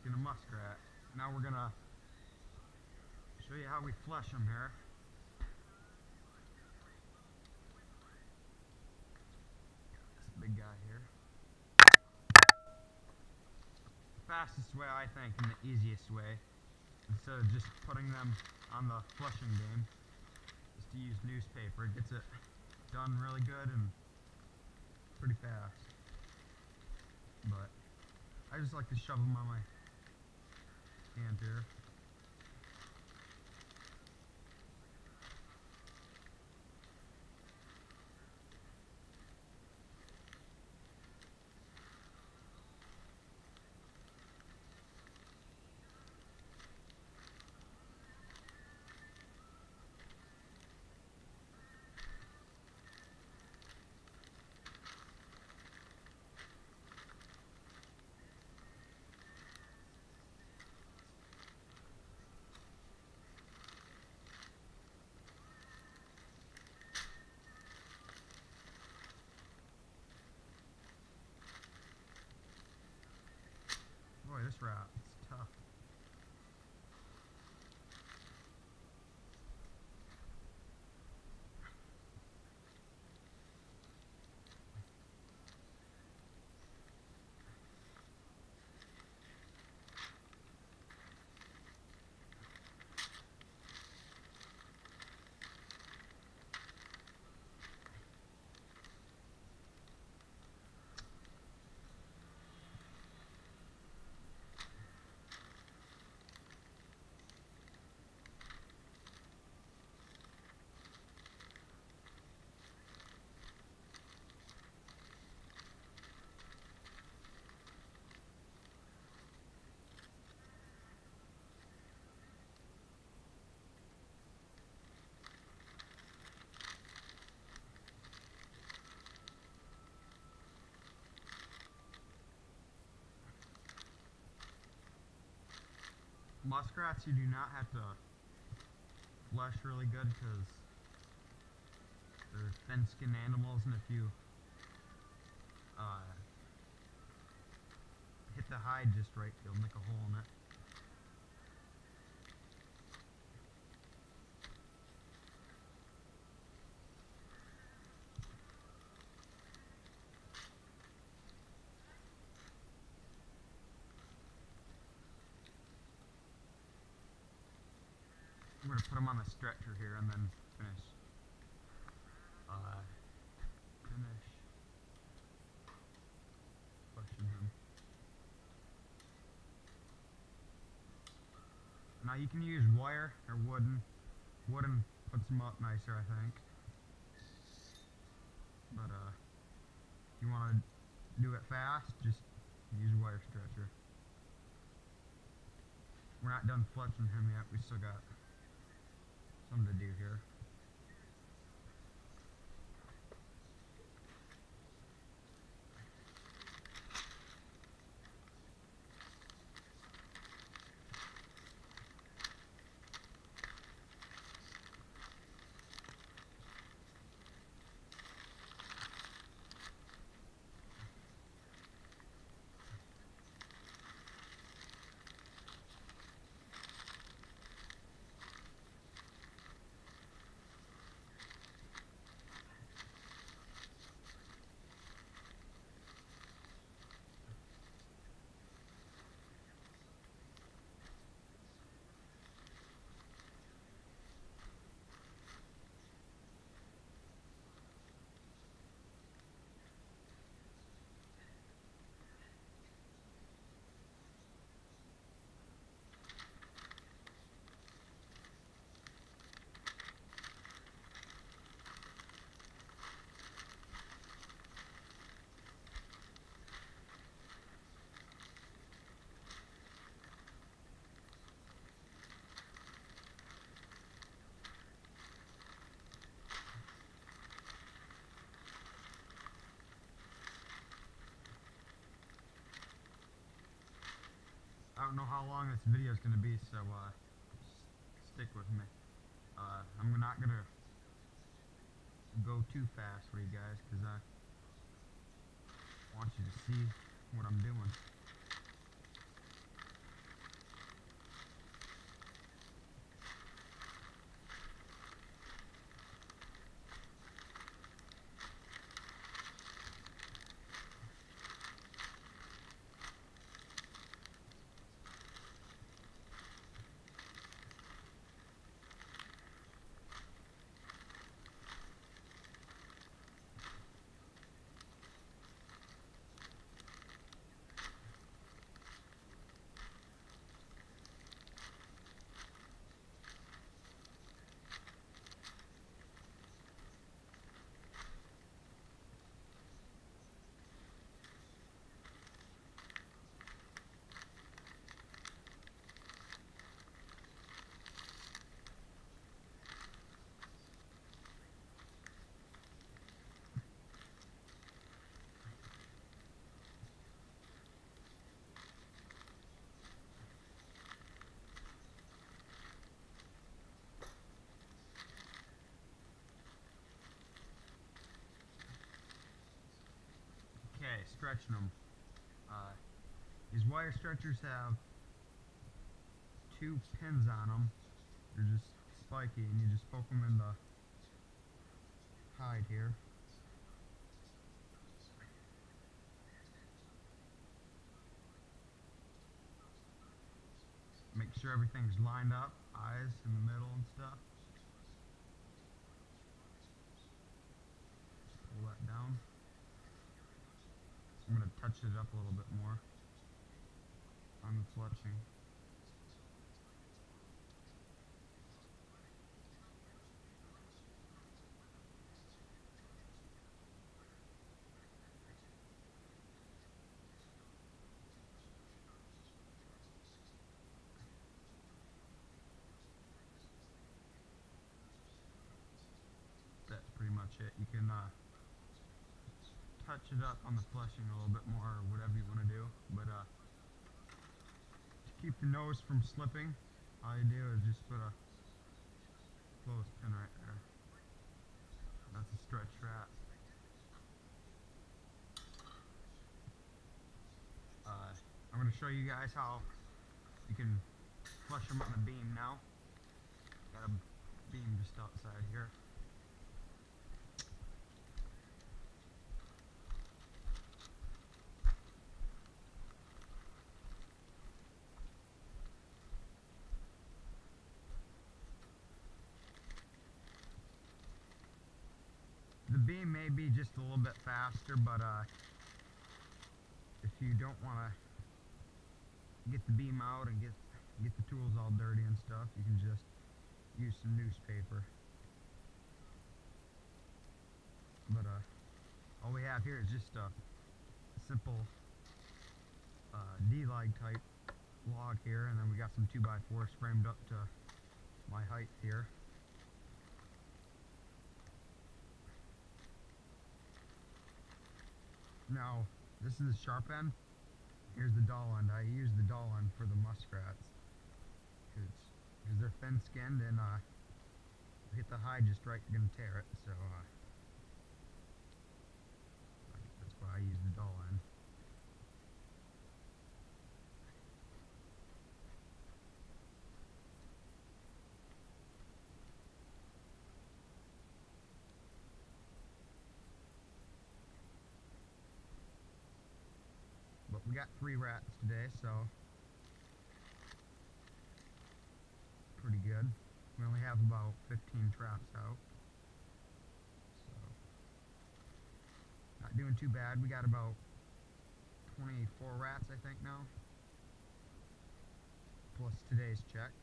skin a muskrat. Now we're gonna show you how we flesh them here. This big guy here. Fastest way, I think, and the easiest way, instead of just putting them on the fleshing game, is to use newspaper. It gets it done really good and pretty fast. But I just like to shove them on my hand here. This route is tough. Muskrats, you do not have to flesh really good because they're thin-skinned animals, and if you uh, hit the hide just right, you'll make a hole in it. Gonna put them on the stretcher here and then finish. Uh, finish fleshing him. Now you can use wire or wooden. Wooden puts them up nicer, I think. But uh, if you want to do it fast, just use a wire stretcher. We're not done fleshing him yet. We still got something to do here. Don't know how long this video is going to be, so uh, stick with me. Uh, I'm not going to go too fast for you guys because I want you to see what I'm doing. Stretching them. Uh, these wire stretchers have two pins on them. They're just spiky, and you just poke them in the hide here. Make sure everything's lined up, eyes in the middle and stuff. Pull that down. I'm going to touch it up a little bit more on the fleshing. That's pretty much it. You can uh, touch it up on the fleshing a little bit more or whatever you want to do. But uh, to keep the nose from slipping, all you do is just put a clothespin right there. That's a stretch rat. Uh, I'm going to show you guys how you can flesh them on the beam now. Got a beam just outside here. The beam may be just a little bit faster, but uh, if you don't want to get the beam out and get get the tools all dirty and stuff, you can just use some newspaper. But uh, all we have here is just a simple uh, D-lag type log here, and then we got some 2x4s framed up to my height here. Now, this is the sharp end. Here's the dull end. I use the dull end for the muskrats. Because they're thin skinned and uh, hit the hide just right, you're going to tear it. So uh, that's why I use the dull end. We got three rats today, so pretty good. We only have about 15 traps out. So not doing too bad. We got about 24 rats I think now. Plus today's check.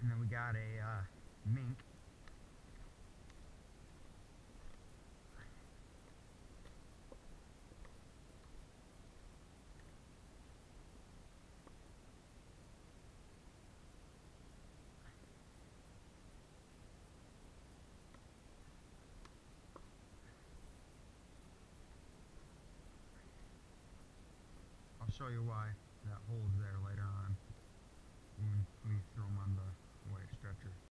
And then we got a uh, mink show you why that hole's there later on when we throw them on the wire stretcher.